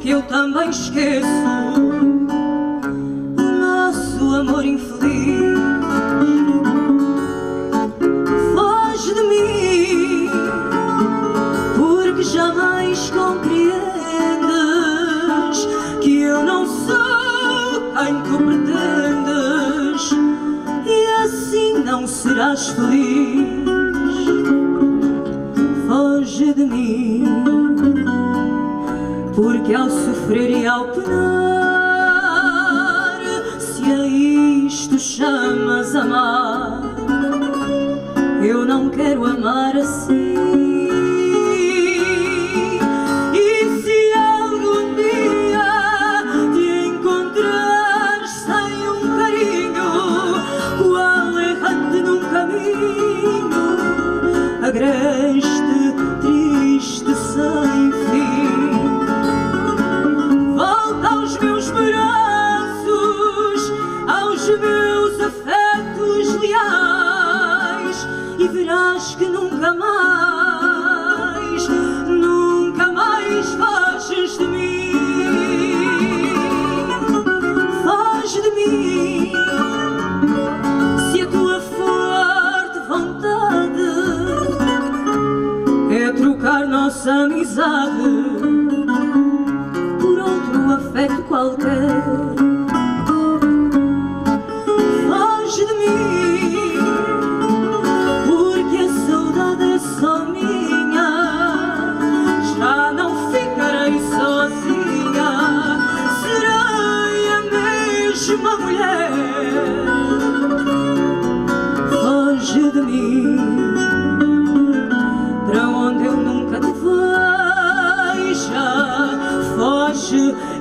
que eu também esqueço o nosso amor infeliz. Foge de mim, porque jamais compreendes que eu não sou quem tu pretendes e assim não serás feliz. Foge de mim porque ao sofrer e ao penar, se a isto chamas amar, eu não quero amar assim. agreste, aos meus braços, aos meus afetos leais, e verás que nunca mais, nunca mais foges de mim. Foge de mim. trocar nossa amizade falter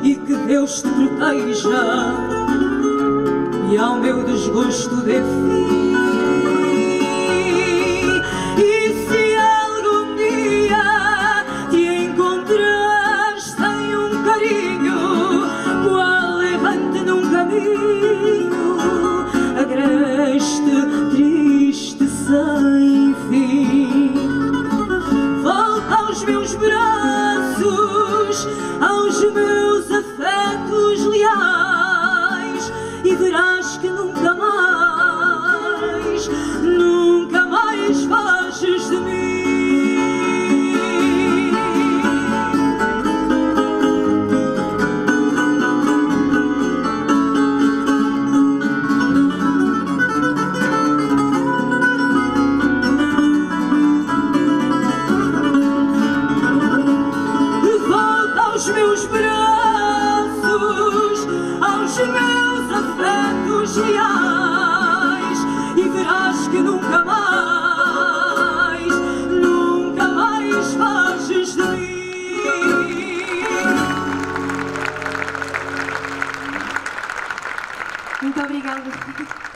e que Deus te proteja e ao meu desgosto dê fim. E se algum dia te encontrares sem um carinho, qual levante num caminho agreste, triste, sem fim. Volta aos meus braços, meus afetos leais e verás que nunca mais, nunca mais foges de mim. Muito obrigada.